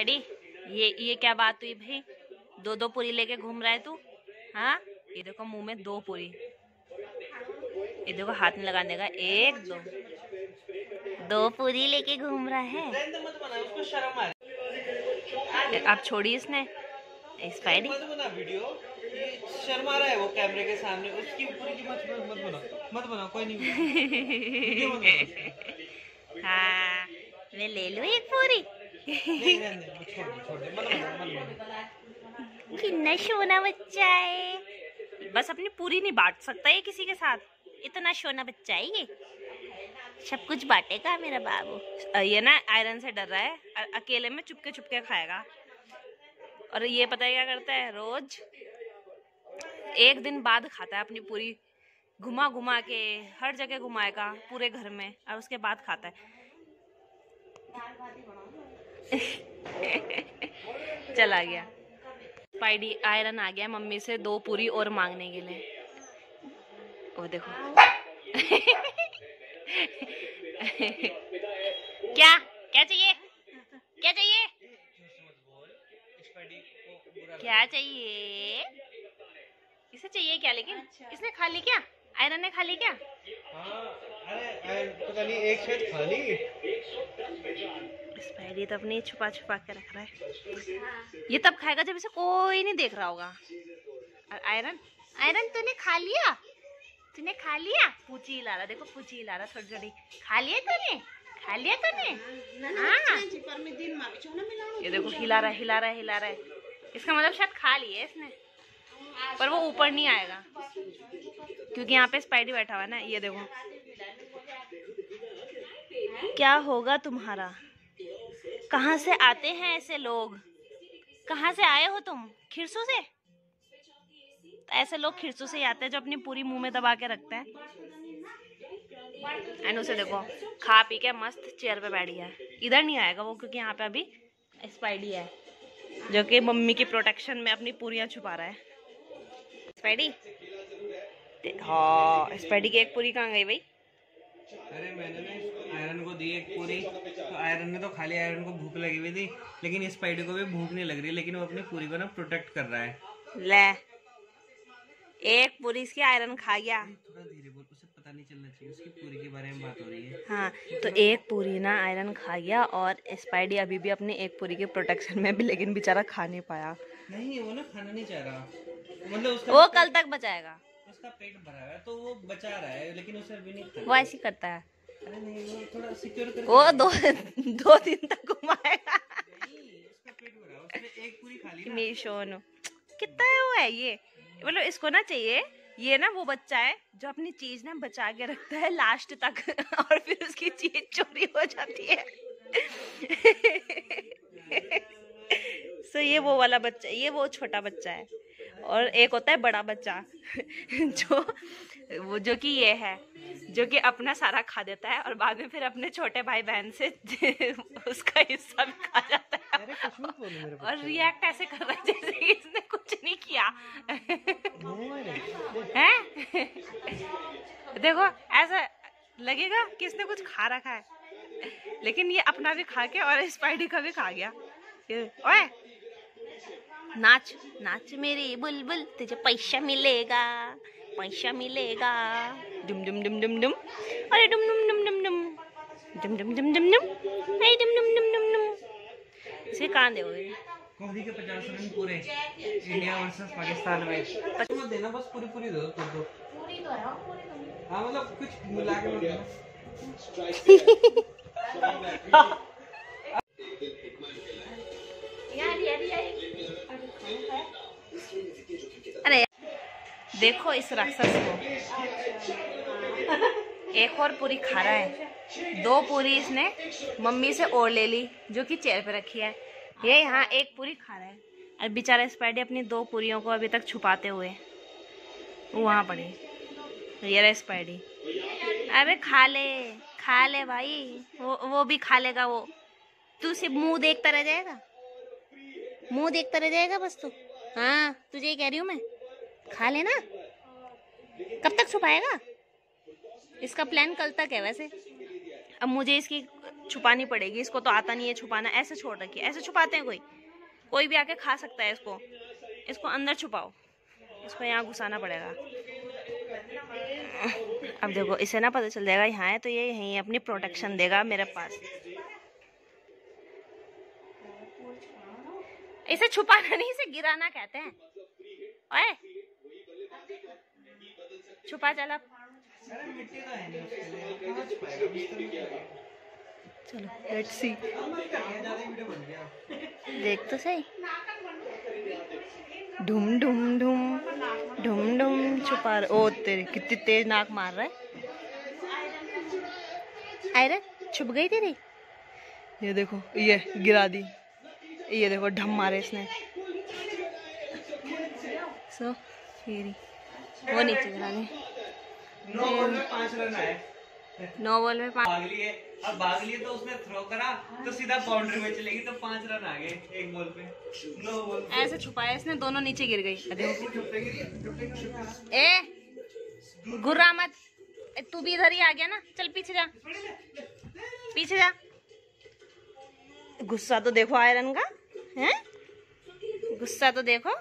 Spidey ये ये क्या बात हुई भाई? दो दो पूरी लेके घूम रहा है तू? हाँ? ये देखो मुँह में दो पूरी। ये देखो हाथ में लगाने का एक दो। दो पूरी लेके घूम रहा है। आप छोड़ी इसने? शर्मा रहा है वो कैमरे के सामने उसकी की मत मत बना मत बना कोई नहीं। हाँ मैं ले लूँ एक पूरी। कितना सोना बच्चा है। बस अपनी पूरी नहीं बांट सकता ये किसी के साथ। इतना सोना बच्चा है ये। सब कुछ बांटेगा मेरा बाबू। ये ना आयरन से डर रहा है। अकेले में चुपके चुपके खाएगा। और ये पता है क्या करता है? रोज एक दिन बाद खाता है अपनी पूरी। घुमा घुमा के हर जगह घुमाएगा पूरे घर में और उसके बाद खाता है। चला गया। स्पाइडी आयरन आ गया मम्मी से दो पूरी और मांगने के लिए। वो देखो। क्या? क्या चाहिए? क्या चाहिए? क्या चाहिए? इसे चाहिए क्या लेकिन? इसने खा ली क्या? आयरन ने खा ली क्या? हाँ। अरे अरे, पता नहीं एक शायद खाली। तो अपनी छुपा छुपा के रख रहा है। ये तब खाएगा जब इसे कोई नहीं देख रहा होगा। और आयरन? आयरन तूने खा लिया? तूने खा लिया? पूछी हिला रहा देखो पूछी हिला रहा थोड़ी थोड़ी। खा लिया तूने? खा लिया तूने? हाँ। ये देखो हिला रहा हिला रहा हिला रहा है। इसका मतलब शायद खा लिए इसने। पर वो ऊपर नहीं आएगा। क्योंकि यहाँ पे स्पाइडी बैठा हुआ है ना ये देखो। क्या होगा तुम्हारा? कहाँ से आते हैं ऐसे लोग? कहाँ से आए हो तुम? खिरसू से? तो ऐसे लोग खिरसू से ही आते हैं जो अपनी पूरी मुँह में दबा के रखते हैं। एंड उसे देखो, खा पी के मस्त चेयर पे बैठ गया इधर नहीं आएगा वो क्योंकि यहाँ पे अभी स्पाइडी है, जो कि मम्मी की प्रोटेक्शन में अपनी पूरियाँ छुपा रहा है। स्पाइडी हाँ स्पाइडी की एक पूरी कहाँ गई भाई? अरे मैंने आयरन को दी एक पूरी। तो आयरन ने तो खाली आयरन को भूख लगी हुई थी लेकिन इस स्पाइडी को भी भूख नहीं लग रही लेकिन वो अपनी पूरी को ना प्रोटेक्ट कर रहा है। ले। एक पूरी इसकी आयरन खा गया। थोड़ा धीरे बोल उसे पता नहीं चलना चाहिए उसकी पूरी के बारे में बात हो रही है। हाँ तो एक पूरी ना आयरन खा गया और स्पाइडी अभी भी अपनी एक पूरी के प्रोटेक्शन में भी लेकिन बेचारा खा नहीं पाया। नहीं वो ना खाना नहीं चाह रहा। मतलब उसका वो कल तक बचाएगा। उसका पेट भरा हुआ है तो वो बचा रहा है लेकिन उसे नहीं वो ऐसे करता है। वो दो दो दिन तक घुमाएगा। उसका पेट भरा हुआ है। उसने एक पूरी खा ली ना मेरी शोन। कितना है वो है ये? मतलब इसको ना चाहिए ये ना वो बच्चा है जो अपनी चीज़ ना बचा के रखता है लास्ट तक और फिर उसकी चीज़ चोरी हो जाती है। सो so ये वो वाला बच्चा ये वो छोटा बच्चा है। और एक होता है बड़ा बच्चा जो वो जो कि ये है जो कि अपना सारा खा देता है और बाद में फिर अपने छोटे भाई बहन से उसका हिस्सा भी खा जाता है। और रिएक्ट ऐसे कर रहा है जैसे कि इसने कुछ नहीं किया। हैं? देखो ऐसा लगेगा कि इसने कुछ खा रखा है। लेकिन ये अपना भी खा के और स्पाइडी का भी खा गया। ओए! नाच नाच मेरी बुलबुल तुझे पैसा मिलेगा पैसा मिलेगा डुम डुम डुम डुम डुम अरे डुम डुम डुम डुम डुम डुम डुम डुम डुम डुम अरे डुम डुम डुम डुम डुम इसे कहाँ दोगे कोहली के पचास रन पूरे इंडिया वर्सेस पाकिस्तान में मत देना बस पूरी पूरी दो कर दो हाँ मतलब कुछ मिला के अरे, देखो इस राक्षस को। एक और पूरी खा रहा है। दो पूरी इसने मम्मी से और ले ली, जो कि चेयर पे रखी है। ये यहाँ एक पूरी खा रहा है। और बेचारा स्पाइडी अपनी दो पूरियों को अभी तक छुपाते हुए। वहाँ पड़ी। ये रहा स्पाइडी। अरे खा ले खा ले भाई। वो वो भी खा लेगा वो। तू सिर्फ़ मुँह देखता रह जाएगा? मुँह देखता रह जाएगा बस तू। हाँ तुझे कह रही हूँ मैं। खा लेना कब तक छुपाएगा? इसका प्लान कल तक है वैसे। अब मुझे इसकी छुपानी पड़ेगी। इसको तो आता नहीं है छुपाना। ऐसे छोड़ रखी है। ऐसे छुपाते हैं कोई। कोई भी आके खा सकता है इसको। इसको अंदर छुपाओ। इसको यहाँ घुसाना पड़ेगा। अब देखो, इसे ना पता चल जाएगा, यहाँ है तो ये, यहीं अपनी प्रोटेक्शन देगा मेरे पास। इसे छुपाना नहीं, इसे गिराना कहते हैं। ओए। छुपा, चल। चलो लेट्स सी देख तो सही। ढूम ढूम ढूम ढूम ढूम, छुपा रहे। ओ, तेरे, कितनी तेज नाक मार रहा है। आयरन। छुप गई तेरी? ये देखो, ये गिरा दी। ये देखो ढम मारे इसने। सो फिर वो नीचे गिरा दी नौ बॉल में पाँच रन आए। नौ बॉल में पाँच। भाग लिए। अब भाग लिए तो उसने थ्रो करा तो सीधा बाउंड्री में चलेगी तो पाँच रन आ गए एक बॉल पे। नौ बॉल ऐसे छुपाया इसने दोनों नीचे गिर गई। ए गुर्रा मत। ए, तू भी इधर ही आ गया ना। चल पीछे जा। पीछे जा। गुस्सा तो देखो आयरन का। हैं? गुस्सा तो देखो।